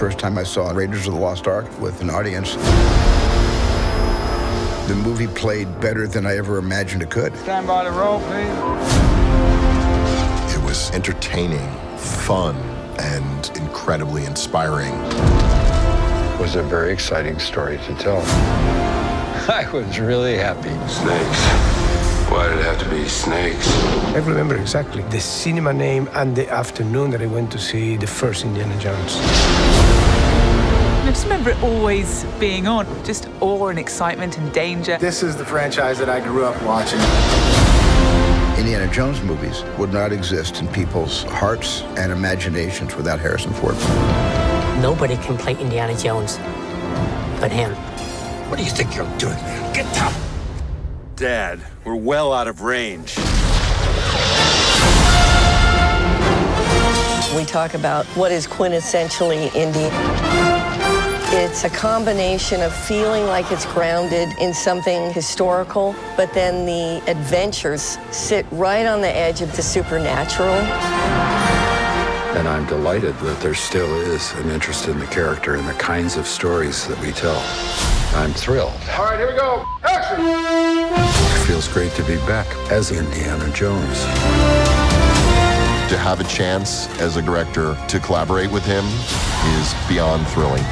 first time I saw Raiders of the Lost Ark with an audience. The movie played better than I ever imagined it could. Stand by the roll, please. It was entertaining, fun, and incredibly inspiring. It was a very exciting story to tell. I was really happy. Snakes. Why did it have to be snakes? I remember exactly the cinema name and the afternoon that I went to see the first Indiana Jones. I just remember it always being on, just awe and excitement and danger. This is the franchise that I grew up watching. Indiana Jones movies would not exist in people's hearts and imaginations without Harrison Ford. Nobody can play Indiana Jones but him. What do you think you're doing there? Get down! Dad, we're well out of range. We talk about what is quintessentially Indy. It's a combination of feeling like it's grounded in something historical, but then the adventures sit right on the edge of the supernatural. And I'm delighted that there still is an interest in the character and the kinds of stories that we tell. I'm thrilled. All right, here we go. Action! It feels great to be back as Indiana Jones. To have a chance as a director to collaborate with him is beyond thrilling.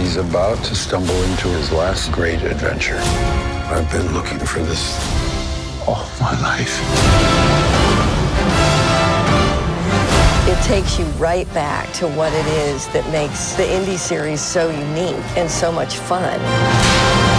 He's about to stumble into his last great adventure. I've been looking for this all my life. It takes you right back to what it is that makes the Indy series so unique and so much fun.